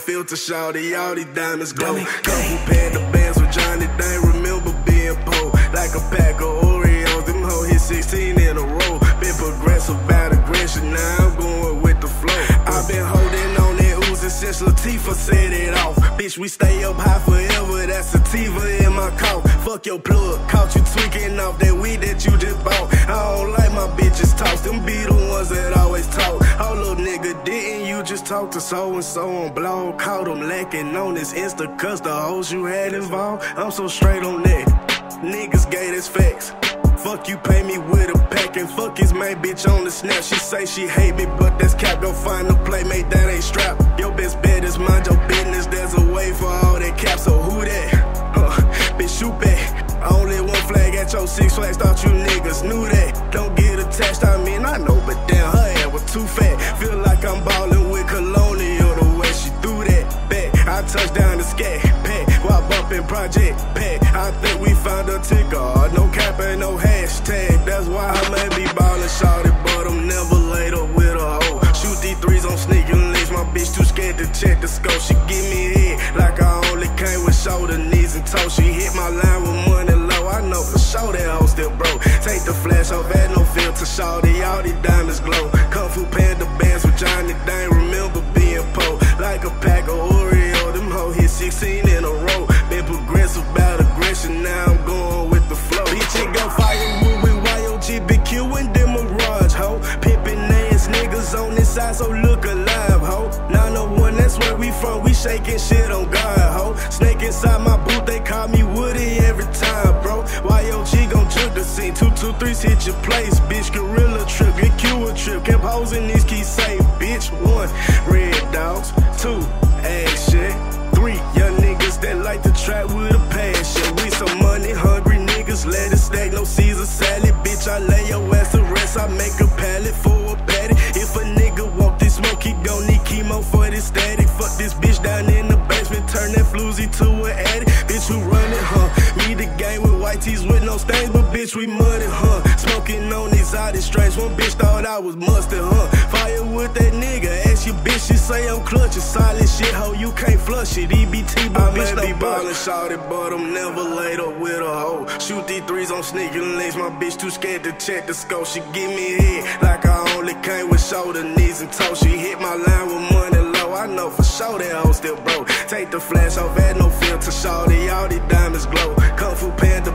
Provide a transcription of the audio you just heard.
filter, shawty. All these diamonds glow. Couple pair the bands with Johnny Dang. Remember being poor, like a pack of Oreos. Them hoe hit 16 in a row. Been progressive about aggression. Now I'm going with the flow. I've been holding on that Uzi since Latifah set it off. Bitch, we stay up high forever. That's sativa in my cough. Fuck your plug. Caught you tweaking off that weed that you just bought. I don't like my bitches toss. Them be the ones that always talk to so and so on blog? Caught them lacking on this Insta, cause the hoes you had involved. I'm so straight on that. Niggas gay, that's facts. Fuck you, pay me with a pack and fuck his main bitch on the snap. She say she hate me, but that's cap. Go find a playmate that ain't strapped. Your best bet is mind your business. There's a way for all that cap, so who that? Uh, bitch, shoot back. Only one flag at your six flags. Thought you niggas knew that. Don't get attached. I mean, I know, but check the scope. She give me head like I only came with shoulder, knees, and toes. She hit my line with money low. I know for sure that hoe still broke. Take the flash off, had no filter, shorty. All these diamonds glow. Side, so look alive, ho. 901, that's where we from. We shaking shit on God, ho. Snake inside my booth, they call me Woody every time, bro. YOG gon' jerk the scene. Two, two, threes hit your place, bitch. Gorilla trip, get Q a trip. Kept hoes in these keys safe, bitch. One, red dogs. Two, ass shit. Three, young niggas that like to trap with a stains, but bitch, we muddy, huh? Smoking on these exotic strains. One bitch thought I was mustard, huh? Fire with that nigga, ask your bitch, she say I'm clutching. Solid shit, ho, you can't flush it. EBT, but I bitch, no be ballin' shorty, but I'm never laid up with a hoe. Shoot these threes on sneaking links, my bitch too scared to check the scope. She give me head like I only came with shoulder, knees, and toes. She hit my line with money low. I know for sure that hoe still broke. Take the flash off, had no filter, shorty. All these diamonds glow. Kung Fu Panda